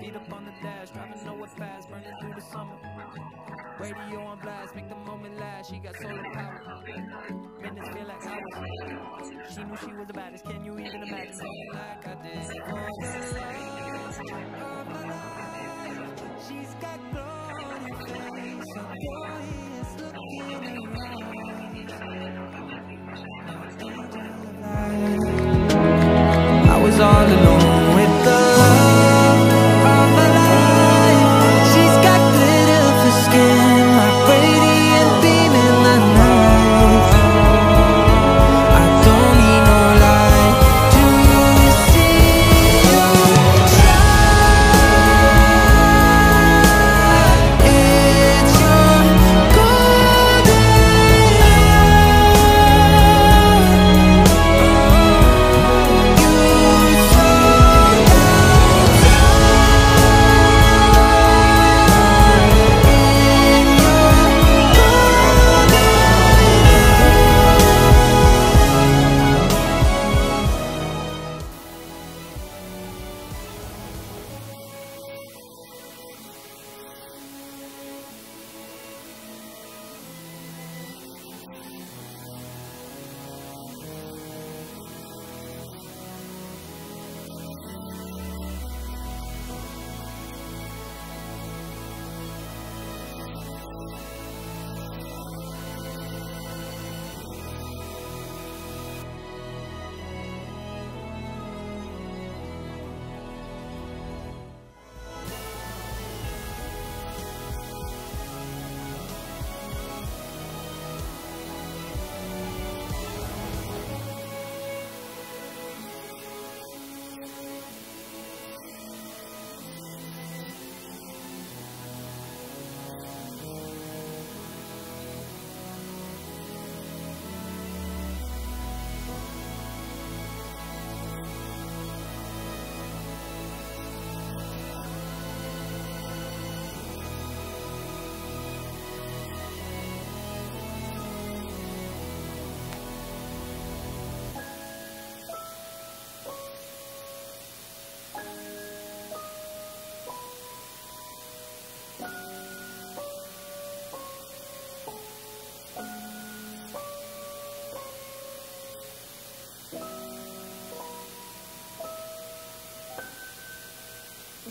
feet up on the dash, driving nowhere fast, burning through the summer. Radio on blast, make the moment last. She got solar power. Minutes feel like hours. She knew she was the baddest. Can you even imagine? Like I did. My life. She's got glory face. A boy is looking around. I was all alone.